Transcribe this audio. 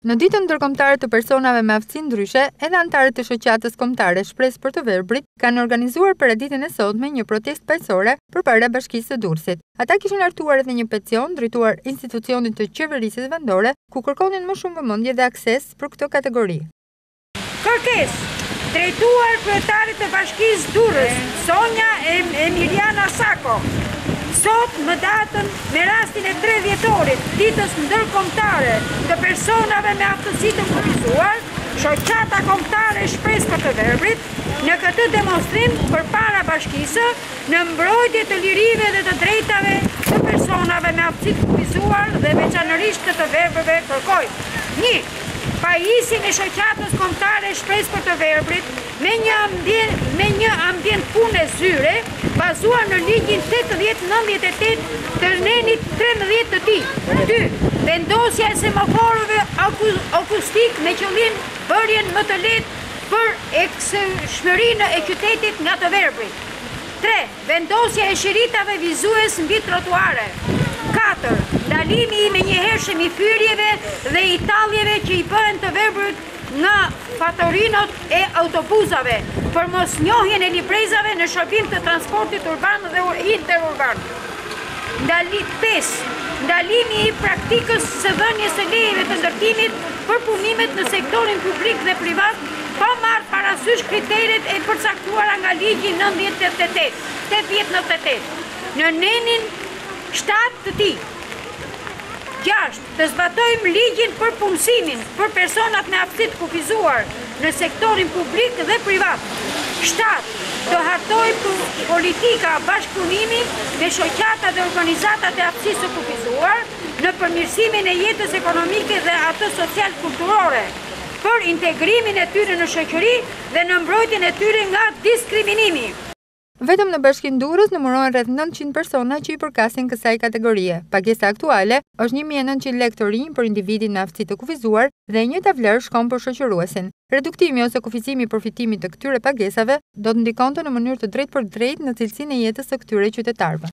Në Ditën Ndërkombëtare të Personave me Aftësi Ndryshe, edhe anëtarët e Shoqatës Kombëtare Shpresë për të Verbrit kanë organizuar paraditen e sotme një protestë paqësore përpara Bashkisë së Durrësit. Ata kishin hartuar edhe një peticion drejtuar institucionit të qeverisjes vendore, ku kërkonin më shumë vëmendje dhe akses për këto kategori. Kërkesë, drejtuar kryetarit të bashkisë Durrës, zonja Emiriana Sako, sot më datën me rastin e tre dhjetorit, ditës ndërkombëtare të personave me aftësi të kufizuar, Shoqata Kombëtare Shpresë për të Verbrit, në këtë demonstrim përpara bashkisë, në mbrojtje të lirive dhe të drejtave të personave me aftësi të kufizuar dhe veçanërisht të të verbërve kërkojmë, një. Pajisjen e Shoqatës Kombëtare Shpresë për të Verbrit me një ambient pune zyre, bazuar në Ligjin tetëdhjetë nëntëdhjetë e tetë të nenit trembëdhjetë të tij. Dy, Vendosja e semaforëve akustikë me qëllim bërjen më të lehtë përshkueshmërinë e qytetit nga të verbrit. Tre, Vendosja e shiritave vijëzues mbi trotuare. Katër, ndalimi i menjëhershëm i fyerjeve dhe i talljeve që i bëhen të verbrit nga fatorinot e autobuzave për mosnjohjen e librezave në shërbim të transportit urban dhe interurban. Pesë, ndalimi i praktikës së dhënies së lejeve të ndërtimit për punimet në sektorin publik dhe privat Pa marrë parasysh kriteret e përcaktuara nga Ligji nëntëdhjetë e tetë, tetëdhjetë nëntëdhjetë e tetë, në nenin shtatë të tij. Gjashtë, të zbatojmë Ligjin për punësimin për personat me aftësi të kufizuar në sektorin publik dhe privat. Shtatë, të hartojmë politika bashkëpunimi me shoqatat dhe organizatat e aftësisë së kufizuar në përmirësimin e jetës ekonomike dhe atë social-kulturore, për integrimin e tyre në shoqëri dhe në mbrojtjen e tyre nga diskriminimi. Vetëm në bashkinë Durrës numërohen rreth nëntëqind persona që i përkasin kësaj kategorie. Pagesa aktuale është një mijë e nëntëqind lekë të rinj për individin me aftësi të kufizuar dhe e njëjta vlerë shkon për shoqëruesin. Reduktimi ose kufizimi i përfitimit të këtyre pagesave do të ndikonte në mënyrë të drejtpërdrejtë në cilësinë e jetës së këtyre qytetarëve.